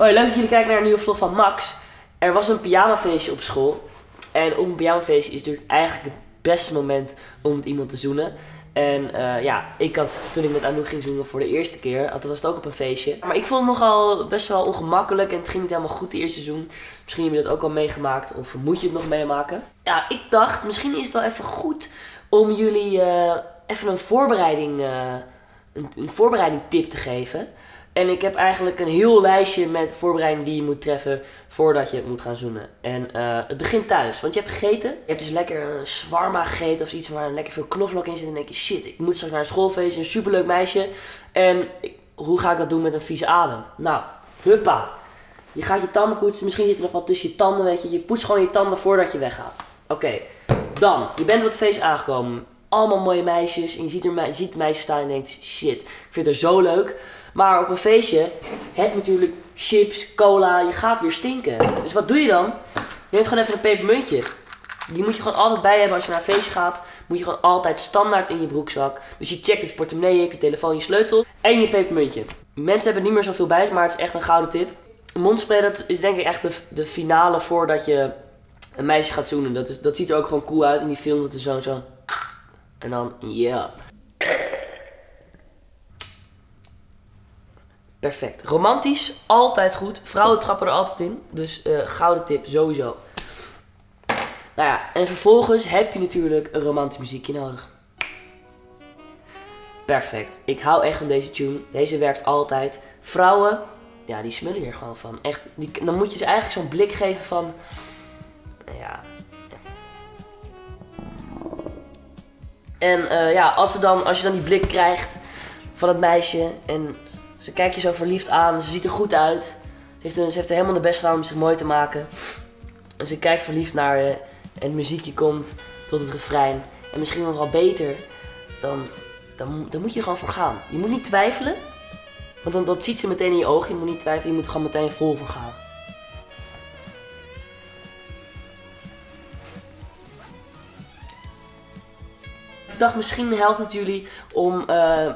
Hoi, leuk dat jullie kijken naar een nieuwe vlog van Max. Er was een pyjamafeestje op school. En op een pyjamafeestje is natuurlijk eigenlijk het beste moment om met iemand te zoenen. En eh, ja, ik had toen ik met Anouk ging zoenen voor de eerste keer, had, was het ook op een feestje. Maar ik vond het nogal best wel ongemakkelijk en het ging niet helemaal goed de eerste zoen. Misschien heb je dat ook al meegemaakt of moet je het nog meemaken. Ja, ik dacht misschien is het wel even goed om jullie eh, even een voorbereiding, een, een voorbereiding tip te geven. En ik heb eigenlijk een heel lijstje met voorbereidingen die je moet treffen voordat je moet gaan zoenen. En uh, het begint thuis, want je hebt gegeten. Je hebt dus lekker een shawarma gegeten of iets waar lekker veel knoflook in zit. En denk je, shit, ik moet straks naar een schoolfeest, een superleuk meisje. En hoe ga ik dat doen met een vieze adem? Nou, huppa. Je gaat je tanden poetsen, misschien zit er nog wat tussen je tanden, weet je. Je poetst gewoon je tanden voordat je weggaat. Oké, dan, je bent op het feest aangekomen. Allemaal mooie meisjes en je ziet, er, je ziet de meisjes staan en denkt, shit, ik vind het zo leuk. Maar op een feestje heb je natuurlijk chips, cola, je gaat weer stinken. Dus wat doe je dan? Je neemt gewoon even een pepermuntje. Die moet je gewoon altijd bij hebben als je naar een feestje gaat. Moet je gewoon altijd standaard in je broekzak. Dus je checkt je portemonnee, je telefoon, je sleutel en je pepermuntje. Mensen hebben niet meer zoveel bij maar het is echt een gouden tip. Mondspray dat is denk ik echt de, de finale voordat je een meisje gaat zoenen. Dat, is, dat ziet er ook gewoon cool uit in die film. Dat is zo zo. En dan, ja. Perfect. Romantisch, altijd goed. Vrouwen trappen er altijd in. Dus uh, gouden tip, sowieso. Nou ja, en vervolgens heb je natuurlijk een romantisch muziekje nodig. Perfect. Ik hou echt van deze tune. Deze werkt altijd. Vrouwen, ja, die smullen hier gewoon van. Echt, die, dan moet je ze eigenlijk zo'n blik geven van... Ja. En uh, ja, als, ze dan, als je dan die blik krijgt van het meisje en ze kijkt je zo verliefd aan. Ze ziet er goed uit. Ze heeft, ze heeft er helemaal de beste aan om zich mooi te maken. En ze kijkt verliefd naar je. En het muziekje komt tot het refrein. En misschien nog wel beter. Dan, dan, dan moet je er gewoon voor gaan. Je moet niet twijfelen. Want dan, dat ziet ze meteen in je ogen. Je moet niet twijfelen. Je moet er gewoon meteen vol voor gaan. Dacht misschien helpt het jullie om... Uh,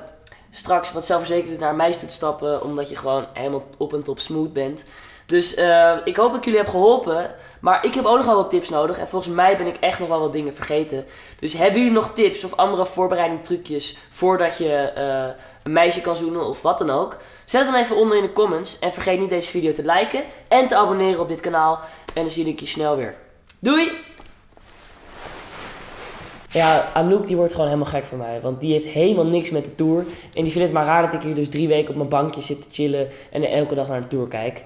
straks wat zelfverzekerder naar toe te stappen. Omdat je gewoon helemaal op en top smooth bent. Dus uh, ik hoop dat ik jullie heb geholpen. Maar ik heb ook nog wel wat tips nodig. En volgens mij ben ik echt nog wel wat dingen vergeten. Dus hebben jullie nog tips of andere voorbereiding trucjes voordat je uh, een meisje kan zoenen of wat dan ook? Zet het dan even onder in de comments. En vergeet niet deze video te liken en te abonneren op dit kanaal. En dan zie ik je snel weer. Doei! Ja, Anouk die wordt gewoon helemaal gek van mij. Want die heeft helemaal niks met de tour. En die vindt het maar raar dat ik hier dus drie weken op mijn bankje zit te chillen. En elke dag naar de tour kijk.